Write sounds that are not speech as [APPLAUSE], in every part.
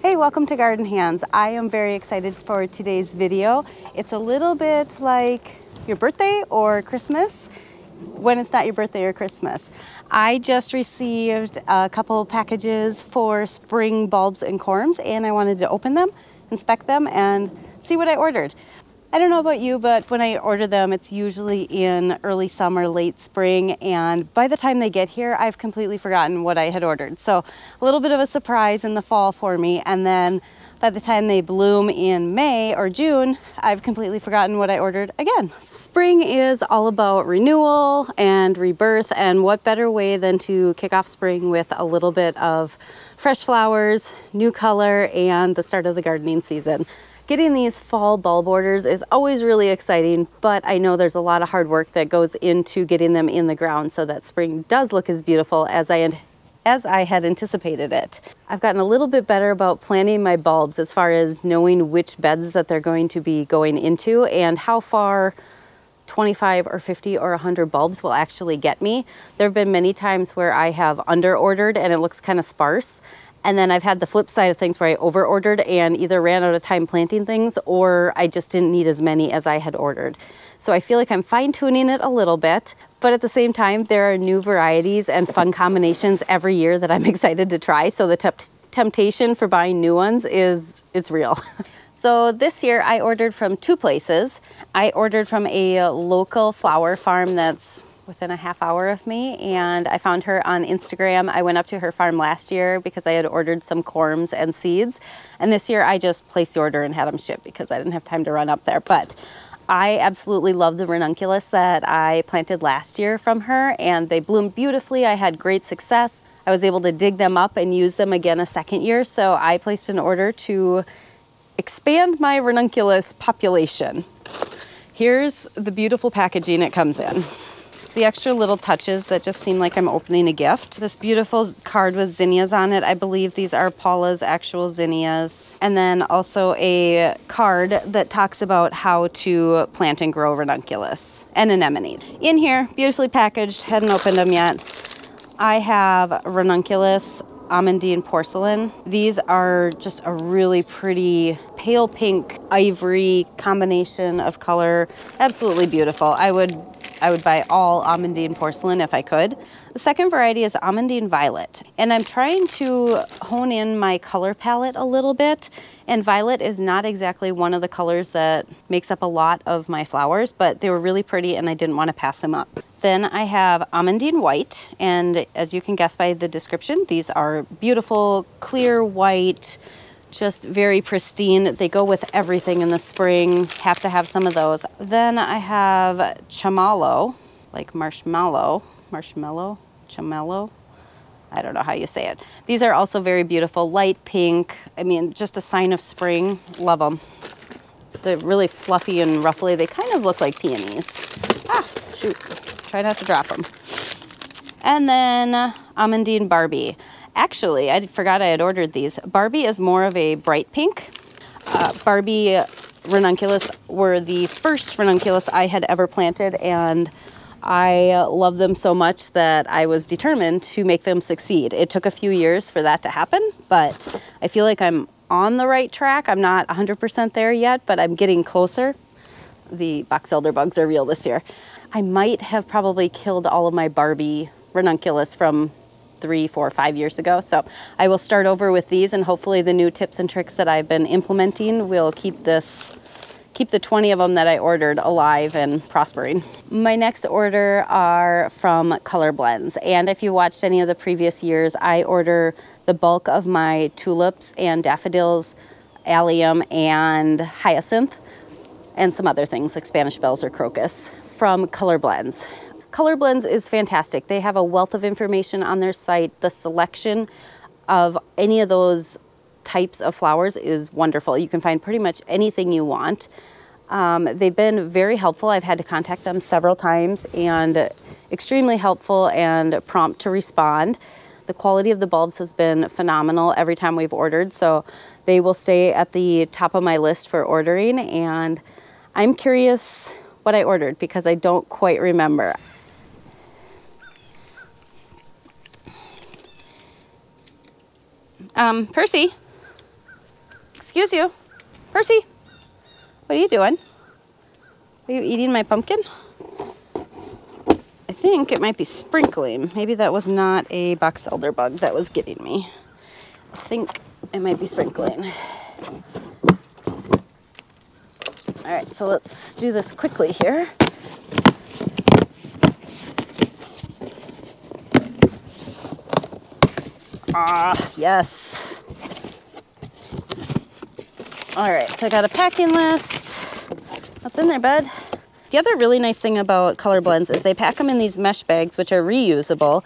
Hey, welcome to Garden Hands. I am very excited for today's video. It's a little bit like your birthday or Christmas when it's not your birthday or Christmas. I just received a couple packages for spring bulbs and corms and I wanted to open them, inspect them, and see what I ordered. I don't know about you, but when I order them, it's usually in early summer, late spring, and by the time they get here, I've completely forgotten what I had ordered. So a little bit of a surprise in the fall for me, and then by the time they bloom in May or June, I've completely forgotten what I ordered again. Spring is all about renewal and rebirth, and what better way than to kick off spring with a little bit of fresh flowers, new color, and the start of the gardening season. Getting these fall bulb orders is always really exciting, but I know there's a lot of hard work that goes into getting them in the ground so that spring does look as beautiful as I as I had anticipated it. I've gotten a little bit better about planning my bulbs as far as knowing which beds that they're going to be going into and how far 25 or 50 or 100 bulbs will actually get me. There have been many times where I have under ordered and it looks kind of sparse and then I've had the flip side of things where I over ordered and either ran out of time planting things or I just didn't need as many as I had ordered. So I feel like I'm fine tuning it a little bit, but at the same time, there are new varieties and fun combinations every year that I'm [LAUGHS] excited to try. So the temptation for buying new ones is, is real. [LAUGHS] So this year I ordered from two places. I ordered from a local flower farm that's within a half hour of me and I found her on Instagram. I went up to her farm last year because I had ordered some corms and seeds and this year I just placed the order and had them shipped because I didn't have time to run up there. But I absolutely love the ranunculus that I planted last year from her and they bloomed beautifully. I had great success. I was able to dig them up and use them again a second year. So I placed an order to expand my ranunculus population. Here's the beautiful packaging it comes in the extra little touches that just seem like I'm opening a gift. This beautiful card with zinnias on it. I believe these are Paula's actual zinnias. And then also a card that talks about how to plant and grow ranunculus and anemones. In here, beautifully packaged, hadn't opened them yet. I have ranunculus Amandine porcelain. These are just a really pretty pale pink ivory combination of color. Absolutely beautiful. I would I would buy all Amandine porcelain if I could. The second variety is Amandine Violet, and I'm trying to hone in my color palette a little bit, and violet is not exactly one of the colors that makes up a lot of my flowers, but they were really pretty and I didn't want to pass them up. Then I have Amandine White, and as you can guess by the description, these are beautiful, clear white, just very pristine. They go with everything in the spring. Have to have some of those. Then I have chamalo, like marshmallow, marshmallow, chamello. I don't know how you say it. These are also very beautiful, light pink. I mean, just a sign of spring. Love them. They're really fluffy and ruffly. They kind of look like peonies. Ah, shoot. Try not to drop them. And then uh, Amandine Barbie. Actually, I forgot I had ordered these. Barbie is more of a bright pink. Uh, Barbie ranunculus were the first ranunculus I had ever planted and I love them so much that I was determined to make them succeed. It took a few years for that to happen, but I feel like I'm on the right track. I'm not 100% there yet, but I'm getting closer. The box elder bugs are real this year. I might have probably killed all of my Barbie ranunculus from three, four, five years ago. So I will start over with these and hopefully the new tips and tricks that I've been implementing will keep this keep the 20 of them that I ordered alive and prospering. My next order are from Colorblends. And if you watched any of the previous years, I order the bulk of my tulips and daffodils, allium and hyacinth, and some other things like Spanish bells or crocus from Colorblends. Colorblends is fantastic. They have a wealth of information on their site. The selection of any of those types of flowers is wonderful. You can find pretty much anything you want. Um, they've been very helpful. I've had to contact them several times and extremely helpful and prompt to respond. The quality of the bulbs has been phenomenal every time we've ordered, so they will stay at the top of my list for ordering. And I'm curious what I ordered because I don't quite remember. Um, Percy, Excuse you. Percy, what are you doing? Are you eating my pumpkin? I think it might be sprinkling. Maybe that was not a box elder bug that was getting me. I think it might be sprinkling. All right, so let's do this quickly here. Ah, [SIGHS] yes. All right, so I got a packing list. What's in there, bud? The other really nice thing about Colorblends is they pack them in these mesh bags, which are reusable,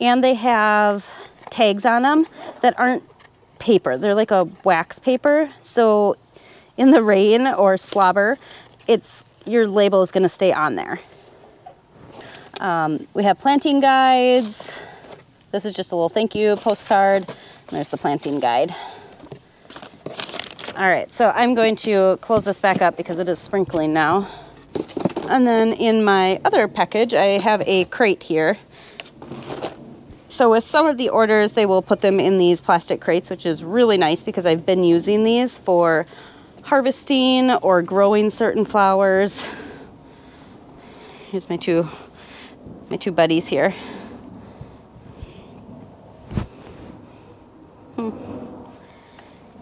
and they have tags on them that aren't paper. They're like a wax paper. So in the rain or slobber, it's your label is gonna stay on there. Um, we have planting guides, this is just a little thank you postcard. There's the planting guide. All right, so I'm going to close this back up because it is sprinkling now. And then in my other package, I have a crate here. So with some of the orders, they will put them in these plastic crates, which is really nice because I've been using these for harvesting or growing certain flowers. Here's my two, my two buddies here.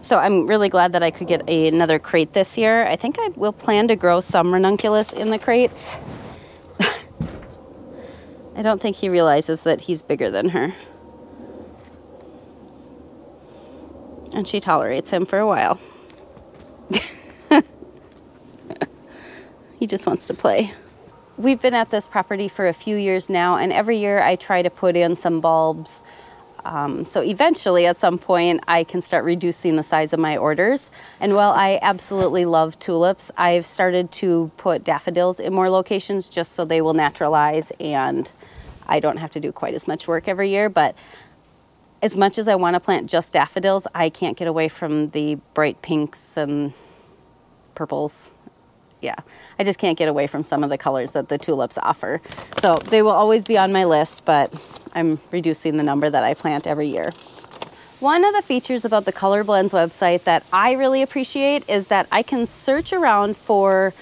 So I'm really glad that I could get a, another crate this year. I think I will plan to grow some ranunculus in the crates. [LAUGHS] I don't think he realizes that he's bigger than her. And she tolerates him for a while. [LAUGHS] he just wants to play. We've been at this property for a few years now, and every year I try to put in some bulbs um, so eventually, at some point, I can start reducing the size of my orders. And while I absolutely love tulips, I've started to put daffodils in more locations just so they will naturalize and I don't have to do quite as much work every year. But as much as I want to plant just daffodils, I can't get away from the bright pinks and purples. Yeah, I just can't get away from some of the colors that the tulips offer. So they will always be on my list, but I'm reducing the number that I plant every year. One of the features about the Colorblends website that I really appreciate is that I can search around for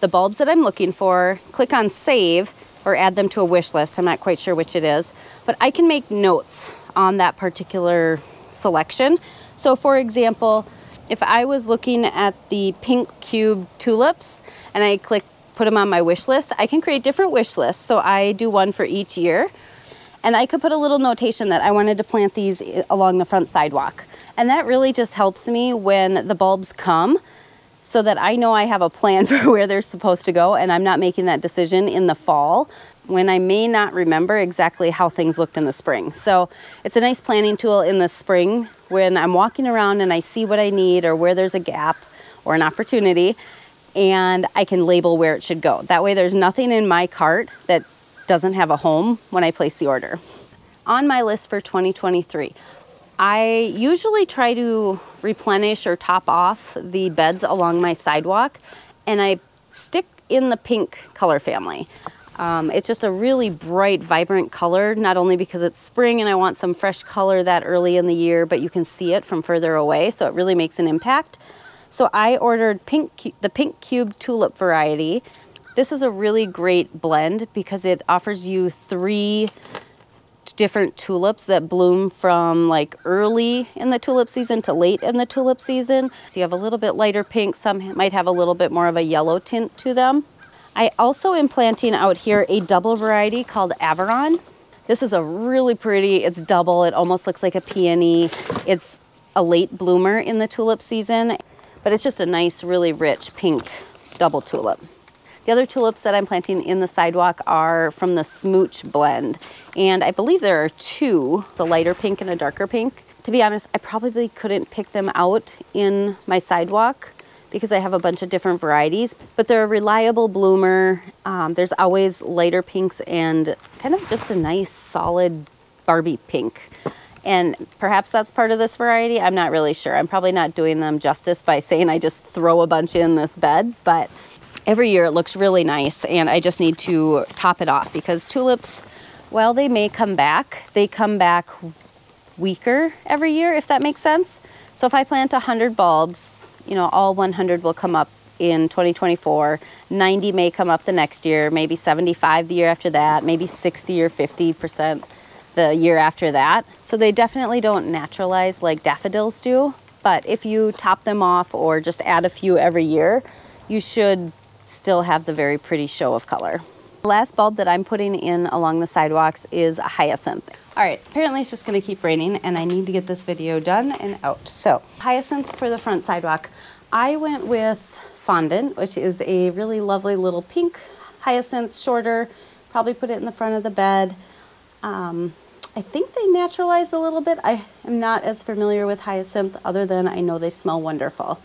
the bulbs that I'm looking for, click on save, or add them to a wish list. I'm not quite sure which it is, but I can make notes on that particular selection. So for example, if I was looking at the pink cube tulips and I click put them on my wish list, I can create different wish lists. So I do one for each year. And I could put a little notation that I wanted to plant these along the front sidewalk. And that really just helps me when the bulbs come so that I know I have a plan [LAUGHS] for where they're supposed to go and I'm not making that decision in the fall when I may not remember exactly how things looked in the spring. So it's a nice planning tool in the spring when I'm walking around and I see what I need or where there's a gap or an opportunity and I can label where it should go. That way there's nothing in my cart that doesn't have a home when I place the order. On my list for 2023, I usually try to replenish or top off the beds along my sidewalk and I stick in the pink color family. Um, it's just a really bright, vibrant color, not only because it's spring and I want some fresh color that early in the year, but you can see it from further away, so it really makes an impact. So I ordered pink, the Pink Cube Tulip variety. This is a really great blend because it offers you three different tulips that bloom from like early in the tulip season to late in the tulip season. So you have a little bit lighter pink, some might have a little bit more of a yellow tint to them. I also am planting out here a double variety called Aveyron. This is a really pretty, it's double, it almost looks like a peony. It's a late bloomer in the tulip season, but it's just a nice, really rich pink double tulip. The other tulips that I'm planting in the sidewalk are from the Smooch blend. And I believe there are two, it's a lighter pink and a darker pink. To be honest, I probably couldn't pick them out in my sidewalk because I have a bunch of different varieties, but they're a reliable bloomer. Um, there's always lighter pinks and kind of just a nice solid Barbie pink. And perhaps that's part of this variety. I'm not really sure. I'm probably not doing them justice by saying I just throw a bunch in this bed, but every year it looks really nice and I just need to top it off because tulips, while they may come back, they come back weaker every year, if that makes sense. So if I plant 100 bulbs, you know, all 100 will come up in 2024. 90 may come up the next year, maybe 75 the year after that, maybe 60 or 50% the year after that. So they definitely don't naturalize like daffodils do. But if you top them off or just add a few every year, you should still have the very pretty show of color. The last bulb that I'm putting in along the sidewalks is a hyacinth. All right, apparently it's just gonna keep raining and I need to get this video done and out. So, hyacinth for the front sidewalk. I went with fondant, which is a really lovely little pink hyacinth, shorter. Probably put it in the front of the bed. Um, I think they naturalize a little bit. I am not as familiar with hyacinth other than I know they smell wonderful.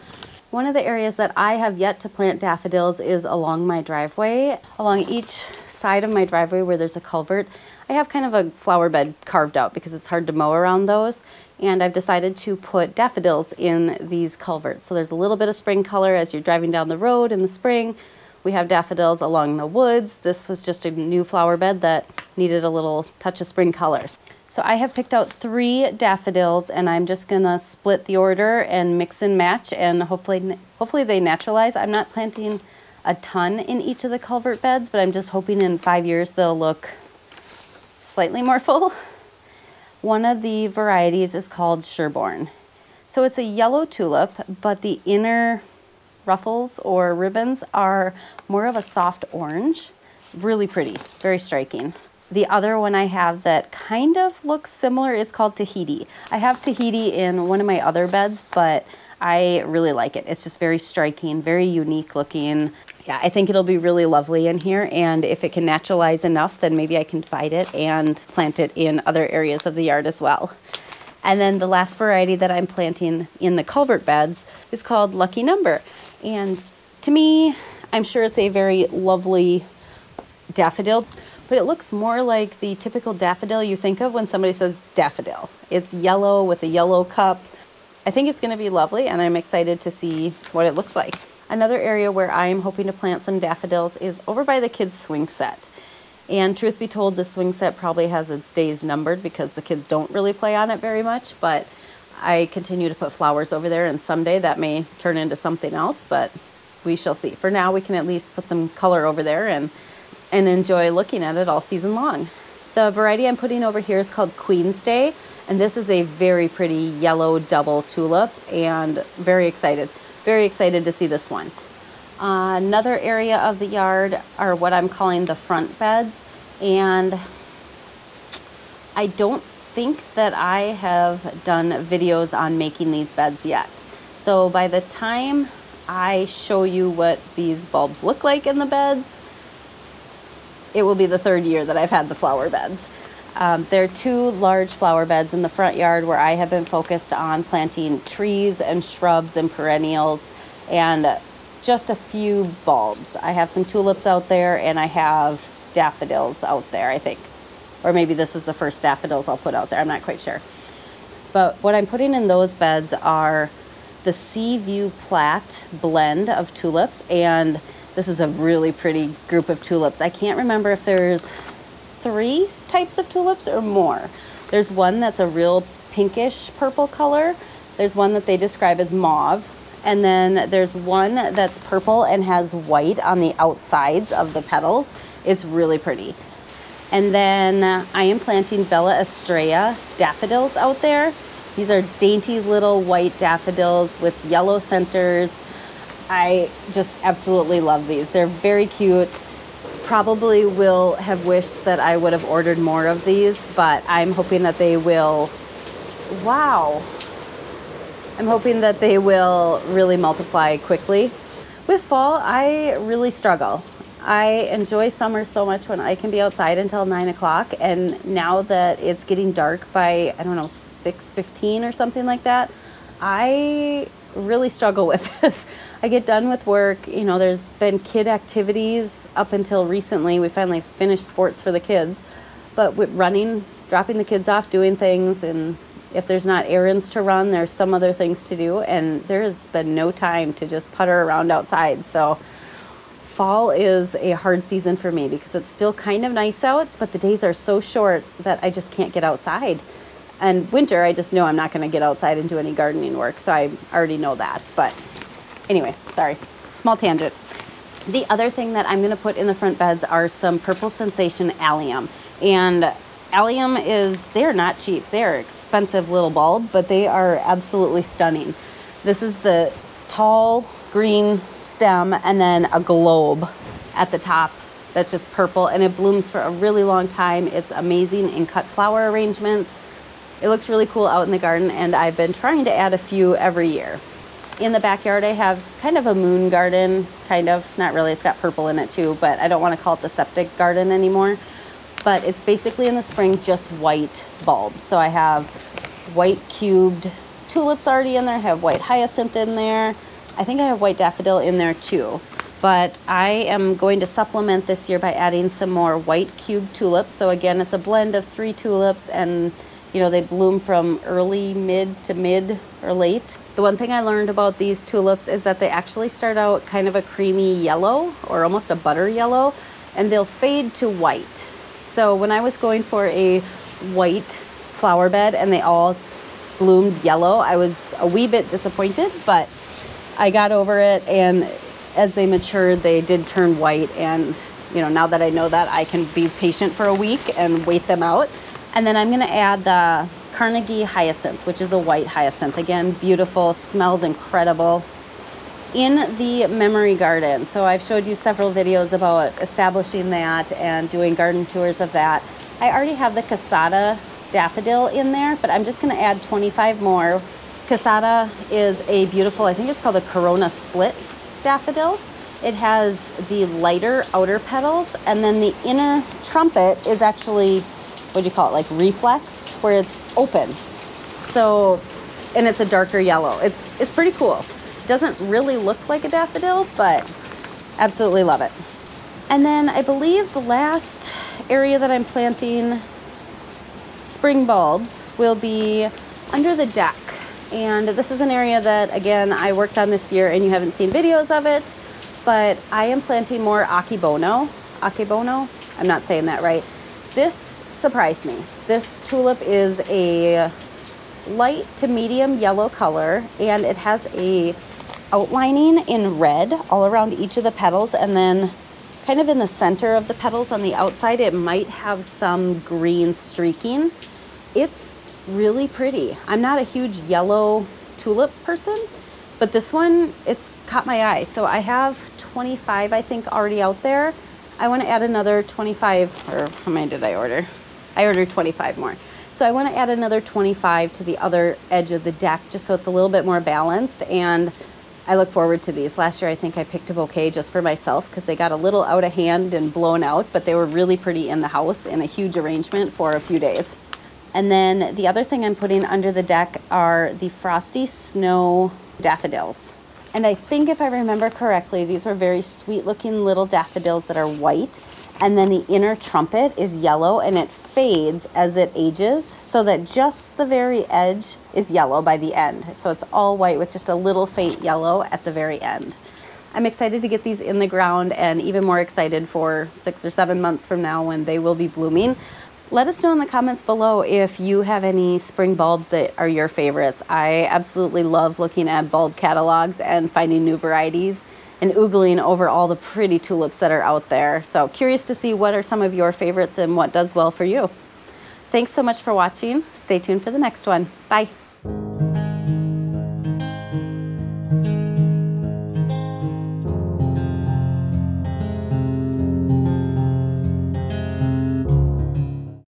One of the areas that I have yet to plant daffodils is along my driveway. Along each side of my driveway where there's a culvert, I have kind of a flower bed carved out because it's hard to mow around those. And I've decided to put daffodils in these culverts. So there's a little bit of spring color as you're driving down the road in the spring. We have daffodils along the woods. This was just a new flower bed that needed a little touch of spring colors. So I have picked out three daffodils and I'm just gonna split the order and mix and match and hopefully, hopefully they naturalize. I'm not planting a ton in each of the culvert beds, but I'm just hoping in five years they'll look slightly more [LAUGHS] full. One of the varieties is called Sherborne. So it's a yellow tulip, but the inner ruffles or ribbons are more of a soft orange. Really pretty, very striking. The other one I have that kind of looks similar is called Tahiti. I have Tahiti in one of my other beds, but I really like it. It's just very striking, very unique looking. Yeah, I think it'll be really lovely in here. And if it can naturalize enough, then maybe I can divide it and plant it in other areas of the yard as well. And then the last variety that I'm planting in the culvert beds is called Lucky Number. And to me, I'm sure it's a very lovely daffodil but it looks more like the typical daffodil you think of when somebody says daffodil. It's yellow with a yellow cup. I think it's gonna be lovely and I'm excited to see what it looks like. Another area where I'm hoping to plant some daffodils is over by the kids' swing set. And truth be told, the swing set probably has its days numbered because the kids don't really play on it very much, but I continue to put flowers over there and someday that may turn into something else, but we shall see. For now, we can at least put some color over there and and enjoy looking at it all season long. The variety I'm putting over here is called Queen's Day, and this is a very pretty yellow double tulip, and very excited, very excited to see this one. Uh, another area of the yard are what I'm calling the front beds, and I don't think that I have done videos on making these beds yet. So by the time I show you what these bulbs look like in the beds, it will be the third year that I've had the flower beds. Um, there are two large flower beds in the front yard where I have been focused on planting trees and shrubs and perennials and just a few bulbs. I have some tulips out there and I have daffodils out there, I think. Or maybe this is the first daffodils I'll put out there, I'm not quite sure. But what I'm putting in those beds are the Sea View Plat blend of tulips and this is a really pretty group of tulips. I can't remember if there's three types of tulips or more. There's one that's a real pinkish purple color. There's one that they describe as mauve. And then there's one that's purple and has white on the outsides of the petals. It's really pretty. And then uh, I am planting Bella Estrella daffodils out there. These are dainty little white daffodils with yellow centers I just absolutely love these. They're very cute. Probably will have wished that I would have ordered more of these, but I'm hoping that they will. Wow. I'm hoping that they will really multiply quickly. With fall, I really struggle. I enjoy summer so much when I can be outside until nine o'clock, and now that it's getting dark by I don't know six fifteen or something like that, I really struggle with [LAUGHS] this. I get done with work, you know, there's been kid activities up until recently. We finally finished sports for the kids. But with running, dropping the kids off, doing things, and if there's not errands to run, there's some other things to do. And there has been no time to just putter around outside. So fall is a hard season for me because it's still kind of nice out, but the days are so short that I just can't get outside. And winter, I just know I'm not going to get outside and do any gardening work, so I already know that. But anyway, sorry, small tangent. The other thing that I'm going to put in the front beds are some Purple Sensation allium. And allium is, they're not cheap. They're expensive little bulb, but they are absolutely stunning. This is the tall green stem and then a globe at the top that's just purple and it blooms for a really long time. It's amazing in cut flower arrangements. It looks really cool out in the garden and I've been trying to add a few every year. In the backyard I have kind of a moon garden, kind of, not really, it's got purple in it too, but I don't want to call it the septic garden anymore. But it's basically in the spring just white bulbs. So I have white cubed tulips already in there, I have white hyacinth in there. I think I have white daffodil in there too but I am going to supplement this year by adding some more white cube tulips. So again, it's a blend of three tulips and you know, they bloom from early, mid to mid or late. The one thing I learned about these tulips is that they actually start out kind of a creamy yellow or almost a butter yellow and they'll fade to white. So when I was going for a white flower bed and they all bloomed yellow, I was a wee bit disappointed, but I got over it and as they matured, they did turn white. And, you know, now that I know that, I can be patient for a week and wait them out. And then I'm going to add the Carnegie hyacinth, which is a white hyacinth. Again, beautiful, smells incredible. In the memory garden, so I've showed you several videos about establishing that and doing garden tours of that. I already have the Cassata daffodil in there, but I'm just going to add 25 more. Cassata is a beautiful, I think it's called a Corona Split daffodil. It has the lighter outer petals, and then the inner trumpet is actually, what do you call it, like reflex, where it's open. So, and it's a darker yellow. It's, it's pretty cool. Doesn't really look like a daffodil, but absolutely love it. And then I believe the last area that I'm planting spring bulbs will be under the deck. And this is an area that, again, I worked on this year and you haven't seen videos of it, but I am planting more Akebono. Akebono? I'm not saying that right. This surprised me. This tulip is a light to medium yellow color and it has a outlining in red all around each of the petals and then kind of in the center of the petals on the outside it might have some green streaking. It's really pretty. I'm not a huge yellow tulip person, but this one, it's caught my eye. So I have 25, I think, already out there. I want to add another 25, or how many did I order? I ordered 25 more. So I want to add another 25 to the other edge of the deck just so it's a little bit more balanced. And I look forward to these. Last year, I think I picked a bouquet just for myself because they got a little out of hand and blown out, but they were really pretty in the house in a huge arrangement for a few days. And then the other thing I'm putting under the deck are the Frosty Snow daffodils. And I think if I remember correctly, these are very sweet looking little daffodils that are white. And then the inner trumpet is yellow and it fades as it ages so that just the very edge is yellow by the end. So it's all white with just a little faint yellow at the very end. I'm excited to get these in the ground and even more excited for six or seven months from now when they will be blooming. Let us know in the comments below if you have any spring bulbs that are your favorites. I absolutely love looking at bulb catalogs and finding new varieties and oogling over all the pretty tulips that are out there. So curious to see what are some of your favorites and what does well for you. Thanks so much for watching. Stay tuned for the next one. Bye.